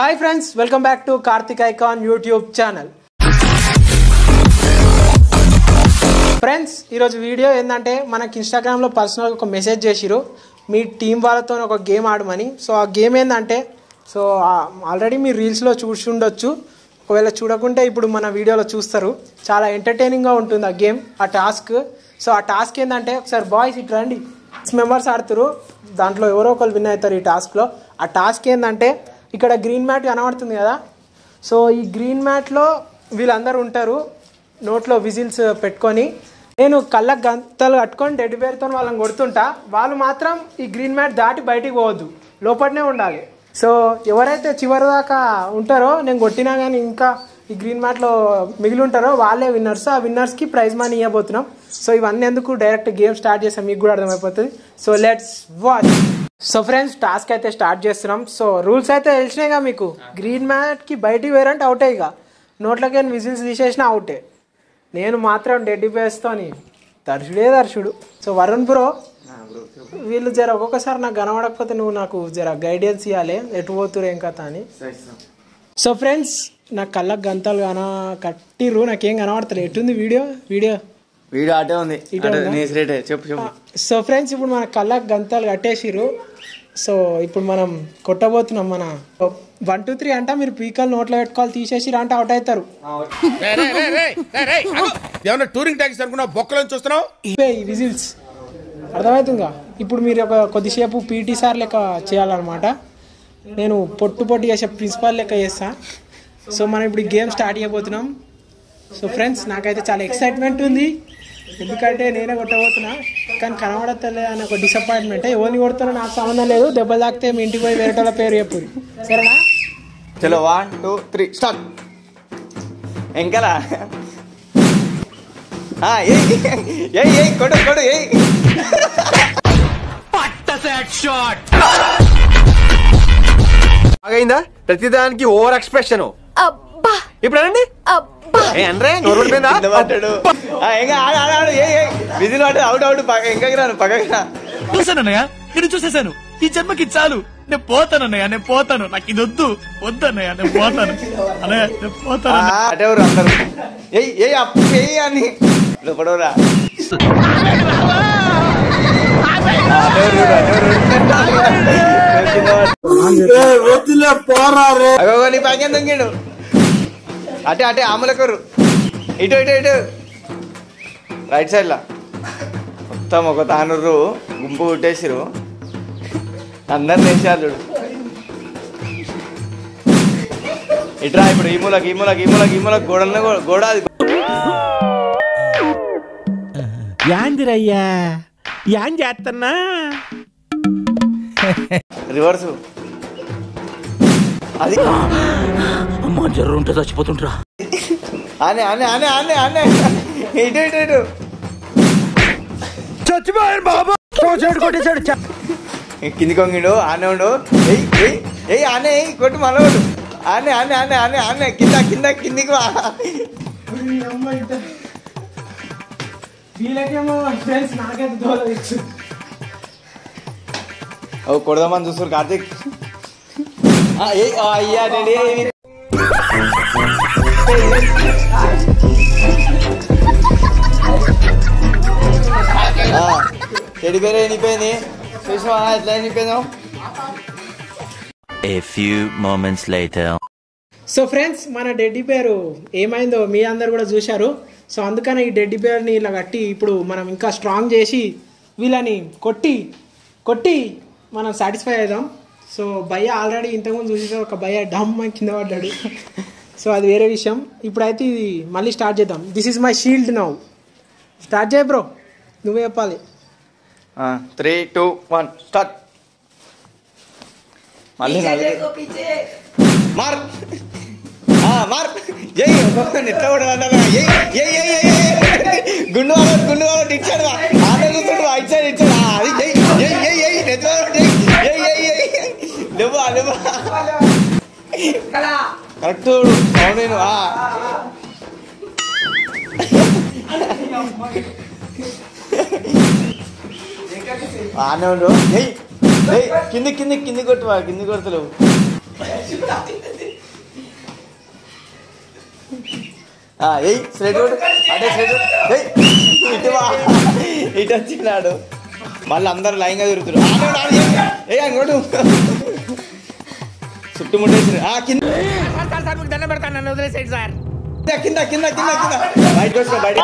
Hi friends welcome back to Karthik icon YouTube channel friends ఈరోజు video ఏంటంటే మనకి ఇన్స్టాగ్రామ్లో పర్సనల్గా ఒక మెసేజ్ చేసిరు మీ టీం వాళ్ళతో ఒక గేమ్ ఆడమని. సో ఆ గేమ్ ఏంటంటే సో ఆల్రెడీ మీరు రీల్స్లో చూసి ఉండొచ్చు ఒకవేళ చూడకుంటే ఇప్పుడు మన వీడియోలో చూస్తారు. చాలా ఎంటర్టైనింగ్గా ఉంటుంది ఆ గేమ్ ఆ టాస్క్ సో ఆ టాస్క్ ఏంటంటే ఒకసారి బాయ్స్ ఇటు రండి. సిక్స్ మెంబర్స్ ఆడుతారు దాంట్లో ఎవరో ఒకరు విన్ అవుతారు ఈ టాస్క్లో ఆ టాస్క్ ఏంటంటే ఇక్కడ గ్రీన్ మ్యాట్ కనబడుతుంది కదా. సో ఈ గ్రీన్ మ్యాట్లో వీళ్ళందరూ ఉంటారు. నోట్లో విజిల్స్ పెట్టుకొని. నేను కళ్ళకు గంతలు కట్టుకొని డెడ్ బేర్తో వాళ్ళని కొడుతుంటా. వాళ్ళు మాత్రం ఈ గ్రీన్ మ్యాట్ దాటి బయటికి పోవద్దు. లోపలనే ఉండాలి. సో ఎవరైతే చివరి దాకా ఉంటారో నేను కొట్టినా కానీ ఇంకా ఈ గ్రీన్ మ్యాట్లో మిగిలి ఉంటారో వాళ్ళే విన్నర్స్ ఆ విన్నర్స్కి ప్రైజ్ మనీ ఇవ్వబోతున్నాం. సో ఇవన్నీ ఎందుకు డైరెక్ట్ గేమ్ స్టార్ట్ చేస్తాం మీకు కూడా అర్థమైపోతుంది. So let's watch so friends task అయితే స్టార్ట్ చేస్తున్నాం. సో రూల్స్ అయితే తెలిసినాయిగా మీకు. గ్రీన్ మ్యాట్కి బయటికి వేరంటే అవుటే ఇక. నోట్లకి విజిల్స్ తీసేసిన అవుటే నేను మాత్రం డెడ్ బేస్తోని దర్శుడే దర్శుడు. సో వరుణ్ బ్రో వీళ్ళు జర ఒక్కొక్కసారి నాకు కనబడకపోతే నువ్వు నాకు జర గైడెన్స్ ఇవ్వాలి ఎటు పోతురు ఏం కథ అని. సో ఫ్రెండ్స్ నా కళ్ళకు గంతలు కన కట్టిర్రు నాకేం కనబడతలేదు ఎటుంది వీడియో? వీడియో? వీడియో అటే ఉంది? రేటే చెప్పు చెప్పు. సో ఫ్రెండ్స్ ఇప్పుడు మన కళ్ళకు గంతలు కట్టేసిర్రు. సో ఇప్పుడు మనం కొట్టబోతున్నాం మన వన్ టూ త్రీ అంట మీరు పీకలు నోట్లో పెట్టుకోవాలి తీసేసిరు అంటే అవుట్ అవుతారు. ఏమన్నా టూరింగ్ ట్యాక్సీ అనుకున్నా బొక్కలను చూస్తున్నావు? ఇవే విజిల్స్ అర్థమవుతుందా? ఇప్పుడు మీరు ఒక కొద్దిసేపు పీటీ సార్ లెక్క చేయాలన్నమాట. నేను పొట్టు పొట్టు చేసే ప్రిన్సిపాల్ లెక్క చేస్తా. సో మనం ఇప్పుడు గేమ్ స్టార్ట్ చేయబోతున్నాం. సో ఫ్రెండ్స్ నాకైతే చాలా ఎక్సైట్మెంట్ ఉంది. ఎందుకంటే నేనే కొట్టబోతున్నా కానీ కనబడతలే అని ఒక డిసప్పాయింట్మెంట్ ఎవరిని కొడతానో నాకు సంబంధం లేదు దెబ్బలు తాకితే మీ ఇంటికి పోయి వేరే వాళ్ళ పేరు చెప్పు. సరేనా? చలో వన్ టూ త్రీ స్టార్ట్ ఎంకలా ఆ, ఏయ్ ఏయ్ ఏయ్ కొడు కొడు ఏయ్. బాగైందా ప్రతిదానికి ఓవర్ ఎక్స్ప్రెషన్ ఇప్పుడు అనండి ఏ అనరే నోరు పడిపోయిందా విజిల్ పడ్డాడు అవుట్ అవుట్ ఎంకకి రాను పక్కకి చూసానన్నయ్య నేను చూసేశాను. ఈ జన్మకి చాలు. నేను పోతానన్నయ్య నేను పోతాను. నాకు ఇది వద్దు. వద్దన్నయ్య నేను పోతాను. అన్నయ్య నేను ఆ, పోతాను అటే ఎవరు అందరు? ఏయ్ ఏయ్ అప్పు ఏయ్ అని. లోపడవరా అగో నీ దొంగిడు అటే అటే ఆములకరు ఇటు ఇటు ఇటు. రైట్ సైడ్ లా మొత్తం ఒక తానుర్రు గుంపు కుట్టేసిరు అందరు వేసారు చూడు. ఇట్రా ఇప్పుడు ఈ మూలకి ఈ మూలకి ఈ మూలకి ఈ మూలకి గోడలను గోడ యాందిరయ్యా యాన్ చేస్తున్నా రివర్స్. అది అమ్మా జర్రు ఉంటే చచ్చిపోతుంటరా ఆనే ఆనే ఆనే ఆనే ఆనే. ఇటు ఇటు ఇటు. చచ్చిపోయాను బాబా. కోసాడు కొట్టేశాడు చ- కింది కొంగిడు ఆనే ఉండు. ఎయ్ ఎయ్ ఎయ్ ఆనే ఎయ్ కొట్టు మనోడు ఆనే ఆనే ఆనే ఆనే ఆనే కింద కింద కిందికి వా. వీళ్ళకేమో ఫ్రెండ్స్ నాకైతే దోలేదు ఓ కొడదామని చూస్తారు కార్తీక్. ఆ, ఏయ్ అయ్యా పేరు ఎనిపోయింది చూసావా ఎట్లా ఎనిపోయిందాం A few moments later. So friends మన డెడ్డీ పేరు ఏమైందో మీ అందరు కూడా చూశారు సో అందుకని ఈ డెడ్డీ పేరుని ఇలా కట్టి ఇప్పుడు మనం ఇంకా స్ట్రాంగ్ చేసి వీళ్ళని కొట్టి కొట్టి మనం సాటిస్ఫై అవుదాం సో భయ్య ఆల్రెడీ ఇంతకుముందు చూసేసారు ఒక భయ్య డమ్ అని కింద పడ్డాడు. సో అది వేరే విషయం. ఇప్పుడైతే ఇది మళ్ళీ స్టార్ట్ చేద్దాం. This is my shield now start చేయ బ్రో నువ్వే చెప్పాలి. త్రీ టూ వన్ స్టార్ట్ మళ్ళీ మార్. మార్. జై ఒక్కొక్కరిని ఎట్లా కూడా అన్నారా? ఏయ్, ఏయ్, ఏయ్, ఏయ్, ఏయ్. గుండు వాడు గుండు వాడు ఇచ్చాడు చూస్తాడు ఇచ్చాడు ఇచ్చాడు ఆ, అది కరెక్ట్ నేను బాగానే ఉండు కింద కింద కింద కొట్టువా కింద కొడతలేవు ఏయ్ స్ట్రైట్ కొట్టు అంటే స్ట్రైట్ ఇటువా ఇటు వచ్చినాడు మళ్ళీ అందరు లైన్గా తిరుగుతున్నారు ఏ అంగోటు ఆడు, ఏయ్, ఏయ్ అంగోడు చుట్టుముట్టేసి ఆ కింద దండం పెడతాను నన్ను వదిలేసేయండి సార్ కింద కింద కింద కింద బయటకు వచ్చిన బయట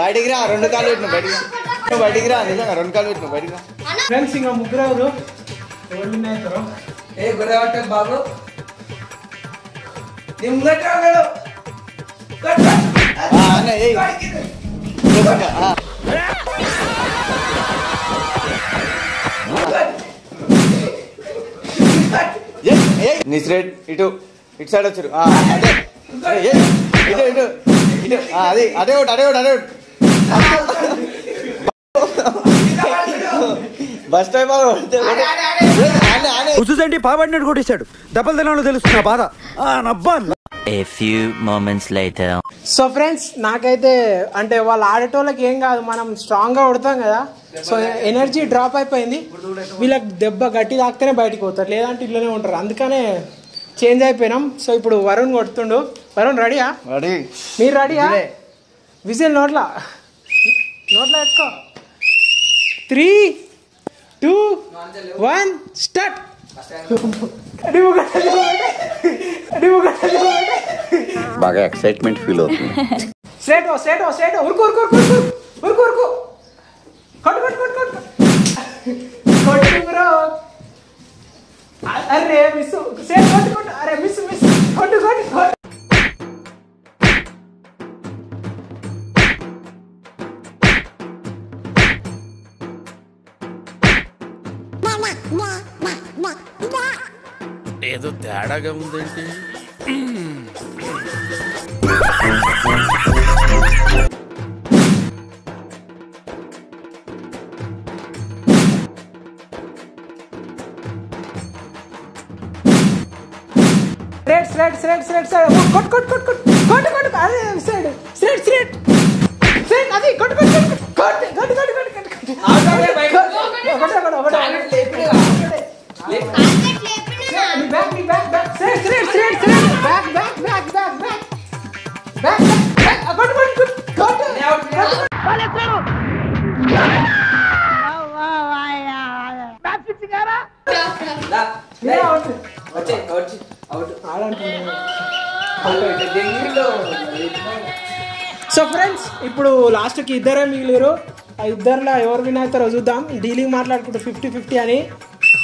బయటికి రా రెండు కాళ్ళు పెట్టిన బయటికి రా. నువ్వు బయటికి రా నిజంగా రెండు కాళ్ళు పెట్టిన బయటికి రా ఫ్రెండ్స్ ఇంకా ముగ్గురు ఎవరు ఎవరు win అవుతారో ఏ గుర్రవట్ట బాబు నీ ముంగట ఉన్నాడు కట్ కట్. ఆ, అన్న ఏయ్ నిజంగా, ఆ. ఏయ్, ఏయ్. నీ స్ట్రైట్ ఇటు ఇటు సైడ్ వచ్చారు. అదే. ఏయ్, ఏయ్, ఇటు ఇటు ఇటు. అదే అదే ఒకటి అదే ఒకటి అదే ఒకటి. బస్ ఆనే ఉసుదండి పాబడినట్టు కొట్టేశాడు. దెబ్బలు తినాలో తెలుస్తున్నా బాధ. ఆ నబ్బా. A few moments later. So friends నాకైతే అంటే వాళ్ళు ఆడేటోళ్ళకి ఏం కాదు మనం స్ట్రాంగ్గా కొడతాం కదా. సో ఎనర్జీ డ్రాప్ అయిపోయింది. వీళ్ళకి దెబ్బ గట్టి తాకితేనే బయటికి పోతారు. లేదంటే ఇళ్ళనే ఉంటారు. అందుకనే చేంజ్ అయిపోయినాం. సో ఇప్పుడు వరుణ్ కొడుతుండు. వరుణ్ రెడీయా రెడీ మీరు రెడీయా విజిల్. నోట్లా. నోట్లా ఎట్టుకో త్రీ టూ వన్ స్టార్ట్ బాగా ఎక్సైట్మెంట్ ఫీల్ అవుతుంది స్ట్రేట్ స్ట్రేట్ స్ట్రేట్ ఉరుకు ఉరుకు ఉరుకు ఉరుకు ఉరుకు ఉరుకు కొట్టు కొట్టు కొట్టు కొట్టు కొట్టు బ్రో అరే మిస్ స్ట్రేట్ కొట్టు కొట్టు అరే మిస్ మిస్ కొట్టు కొట్టు కొట్టు ఏదో తేడాగా ఉందేంటి straight straight straight straight straight కొట్టు కొట్టు కొట్టు కొట్టు కొట్టు కొట్టు. అదే స్ట్రేట్ స్ట్రేట్ స్ట్రేట్ స్ట్రేట్ అది కొట్టు కొట్టు కొట్టు కొట్టు. సో ఫ్రెండ్స్ ఇప్పుడు లాస్ట్కి ఇద్దరే మిగిలిరు. ఆ ఇద్దరిలో ఎవరు విన్ అవుతారో చూద్దాం. డీలింగ్ మాట్లాడుకుంటూ ఫిఫ్టీ ఫిఫ్టీ అని.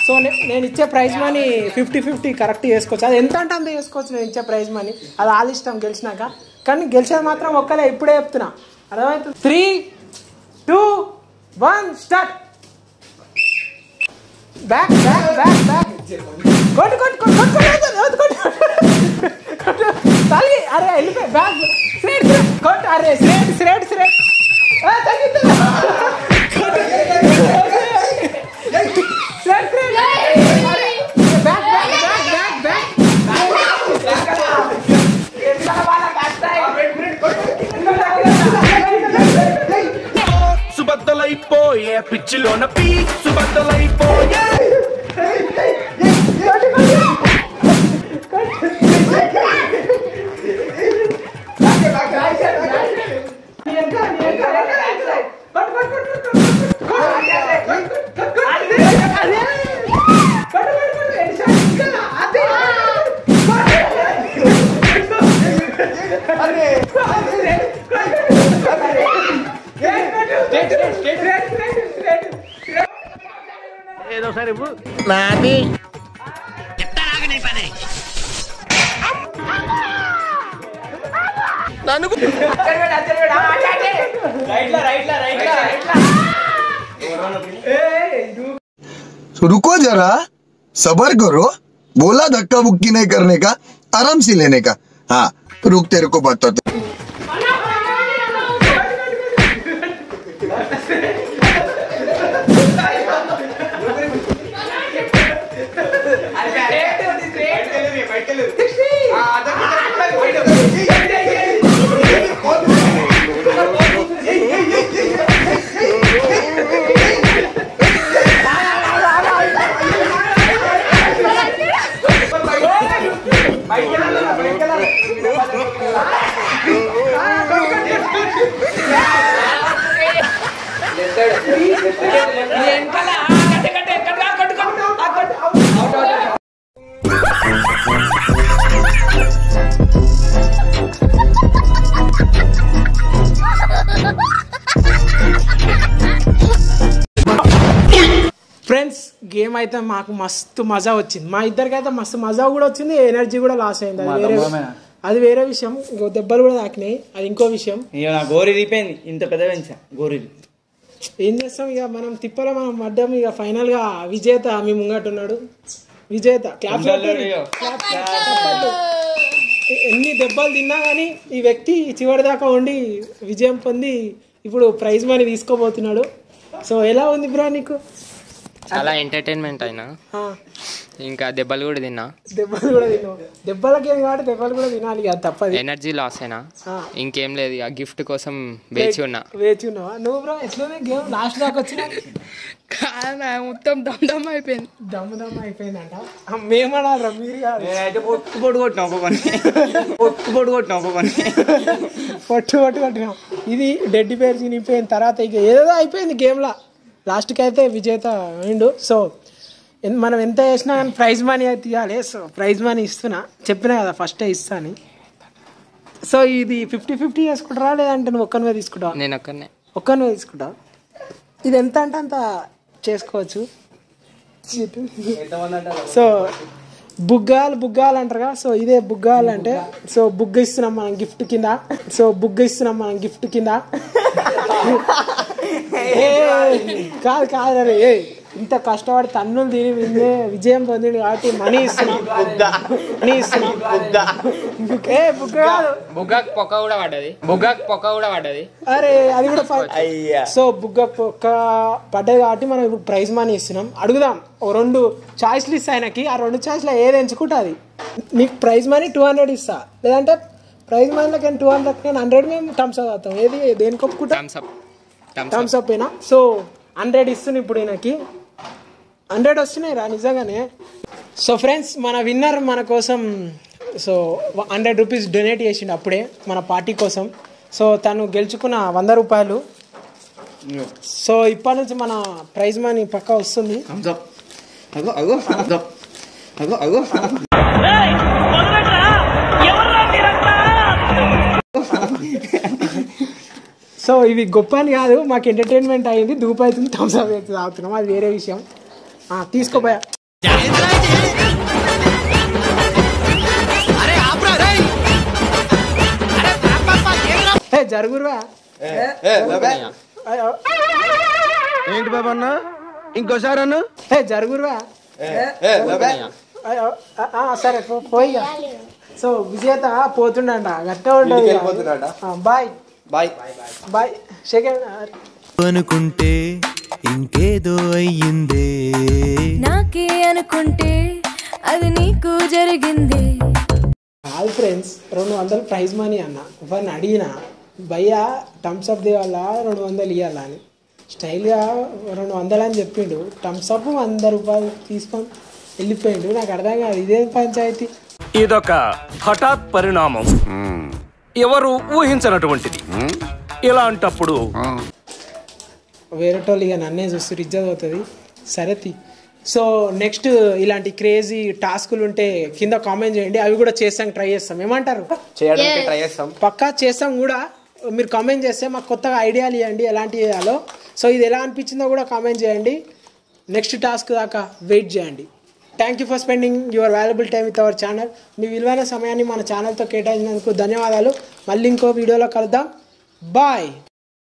సో నే- నేను ఇచ్చే prize money fifty fifty correct చేసుకోవచ్చు. అది ఎంత అంటే అంత చేసుకోవచ్చు నేను ఇచ్చే ప్రైజ్ మనీ అది ఆల్ ఇష్టం గెలిచినాక. కానీ గెలిచేది మాత్రం ఒక్కలే ఇప్పుడే చెప్తున్నా. అర్థమైతే three two one start back back back back కొట్టు కొట్టు కొట్టు కొట్టు కొట్టు కొట్టు తల్లి అరే వెళ్ళిపోయి బ్యాక్ స్ట్రేట్ కొట్టు అరే స్ట్రేట్ స్ట్రేట్ స్ట్రేట్ తగ్గిందా స్ట్రేట్ స్ట్రేట్ పిచ్చిలోన పీసు బద్దలైపోయే. कितना नहीं पाने नानू को चल बेटा चल बेटा राइट ला राइट ला राइट ला राइट ला तो रुको जरा सबर करो। बोला धक्का बुक्की नहीं करने का आराम से लेने का। हाँ तो रुकते रुको बताते అయితే మాకు మస్తు మజా వచ్చింది. మా ఇద్దరికి అయితే మస్తు మజా కూడా వచ్చింది ఎనర్జీ కూడా లాస్ అయింది. అది వేరే అది వేరే విషయం. ఇంకో దెబ్బలు కూడా తాకినాయి. అది ఇంకో విషయం. నా గోరి రీపోయింది ఇంత పెద్ద పెంచా గోరి ఏం చేస్తాం ఇక మనం తిప్పలో మనం పడ్డాం. ఇక ఫైనల్గా విజేత మీ ముంగట ఉన్నాడు. విజేత. ఎన్ని దెబ్బలు తిన్నా కానీ ఈ వ్యక్తి చివరి దాకా ఉండి విజయం పొంది ఇప్పుడు ప్రైజ్ మనీ తీసుకోబోతున్నాడు. సో ఎలా ఉంది బ్రో నీకు? చాలా ఎంటర్టైన్మెంట్ అయినా. ఇంకా దెబ్బలు కూడా తిన్నా. దెబ్బలు కూడా తిన్నావు. దెబ్బలకేం కాబట్టి దెబ్బలు కూడా తినాలి ఇక తప్పదు. ఎనర్జీ లాస్ అయినా. ఇంకేం లేదు ఇక గిఫ్ట్ కోసం వేచి ఉన్నా. వేచి ఉన్నావా? నువ్వు బ్రో ఎట్లుంది? గేమ్ లాస్ట్ దాకా వచ్చినా మొత్తం దమ్ దమ్ అయిపోయింది. దమ్ము దమ్ము అయిపోయిందంట. మేమనాలరా మీరు కాదు. నేనైతే పొట్టు పొట్టు కొట్టినా ఒక్కొక్కని. పొట్టు పొట్టు కొట్టినా ఒక్కొక్కని. పట్టు పట్టు కొట్టినాం. ఇది డెడ్ పేరు చినిపోయిన తర్వాత ఇక ఏదో అయిపోయింది గేమ్లో. లాస్ట్కి అయితే విజేత అయిండు సో మనం ఎంత చేసినా కానీ ప్రైజ్ మనీ అయితే ఇవ్వాలి సో ప్రైజ్ మనీ ఇస్తున్నా. చెప్పినా కదా ఫస్టే ఇస్తా అని. సో ఇది ఫిఫ్టీ ఫిఫ్టీ చేసుకుంటారా? లేదంటే నువ్వు ఒక్కనివే తీసుకుంటావా? నేను ఒక్కనే ఒక్కనివే తీసుకుంటావా? ఇది ఎంత అంటే అంత చేసుకోవచ్చు. సో బుగ్గాలు బుగ్గాలు అంటారుగా సో ఇదే బుగ్గాలు అంటే సో బుగ్గ ఇస్తున్నాం మనం గిఫ్ట్ కింద. సో బుగ్గ ఇస్తున్నాం మనం గిఫ్ట్ కింద. కాదు కాదు అరే ఏ, ఇంత కష్టపడి తన్నులు తిని విందే విజయం పొందింది కాబట్టి మనీ ఇస్తున్నాం. మనీ ఇస్తున్నాం. ఏ బుగ్గ కాదు. బుగ్గాకు పొక్క కూడా పడ్డది. బుగ్గాకు పొక్క కూడా పడ్డది. అరే అది కూడా అయ్యా. సో బుగ్గ ఒక్క పడ్డది కాబట్టి మనం ఇప్పుడు ప్రైజ్ మనీ ఇస్తున్నాం. అడుగుదాం. ఓ రెండు చాయిస్లు ఇస్తా ఆయనకి. ఆ రెండు చాయిస్లో ఏది ఎంచుకుంటే అది నీకు ప్రైజ్ మనీ టూ హండ్రెడ్ ఇస్తా. లేదంటే ప్రైజ్ మనీలో కానీ టూ హండ్రెడ్ కానీ హండ్రెడ్ మేము థమ్స్ అప్ అవుతాం. ఏది? దేనికి ఒప్పుకుంటాం థమ్స్ అప్ థమ్స్ అప్ అయినా సో హండ్రెడ్ ఇస్తుంది ఇప్పుడు ఈయనకి. హండ్రెడ్ వస్తున్నాయి రా నిజంగానే. సో ఫ్రెండ్స్ మన విన్నర్ మన కోసం సో హండ్రెడ్ రూపీస్ డొనేట్ చేసిండు అప్పుడే మన పార్టీ కోసం. సో తను గెలుచుకున్న వంద రూపాయలు. సో ఇప్పటి నుంచి మన ప్రైజ్ మనీ పక్కా వస్తుంది. అగో అగో thumbs up. అగో అగో సో ఇవి గొప్ప అని కాదు మాకు ఎంటర్టైన్మెంట్ అయింది దూపు అవుతుంది థమ్స్ అప్ అవుతుంది తాగుతున్నాం. అది వేరే విషయం. ఆ, తీసుకోపోయా జరుగురువా? ఏంటి బాబా అన్న? ఇంకోసారి అన్న? ఏ జరుగురువా? సరే పోయి సో విజేత పోతుండంట గట్ట ఉంటుంది బాయ్ బాయ్. బాయ్. సెకండ్ అనుకుంటే ఇంకేదో అయ్యిందే. నాకే అనుకుంటే అది నీకు జరిగింది. కాదు ఫ్రెండ్స్ రెండు వందలు ప్రైజ్ మనీ అన్న. వారిని అడిగిన భయ్యా థమ్స్ అప్ దేవాల? రెండు వందలు ఇవ్వాలా అని. స్టైల్గా రెండు వందలు అని చెప్పిండు. థమ్స్ అప్ వంద రూపాయలు తీసుకొని వెళ్ళిపోయిండు. నాకు అర్థం కాదు ఇదే పంచాయతీ? ఇదొక హఠాత్ పరిణామం. ఎవరు ఊహించనటువంటిది. ఇలాంటప్పుడు వేరేటోళ్ళు ఇక నన్నే చూస్తారు ఇజ్జత్ అవుతుంది సరే తి. సో నెక్స్ట్ ఇలాంటి క్రేజీ టాస్కులు ఉంటే కింద కామెంట్ చేయండి. అవి కూడా చేస్తాం ట్రై చేస్తాం. ఏమంటారు? చేయడానికి ట్రై చేస్తాం. పక్కా చేస్తాం కూడా. మీరు కామెంట్ చేస్తే మాకు కొత్తగా ఐడియాలు ఇవ్వండి ఎలాంటి చేయాలో. సో ఇది ఎలా అనిపించిందో కూడా కామెంట్ చేయండి. నెక్స్ట్ టాస్క్ దాకా వెయిట్ చేయండి. Thank you for spending your valuable time with our channel మీ విలువైన సమయాన్ని మన ఛానల్తో కేటాయించినందుకు ధన్యవాదాలు. మళ్ళీ ఇంకో వీడియోలో కలుద్దాం. బాయ్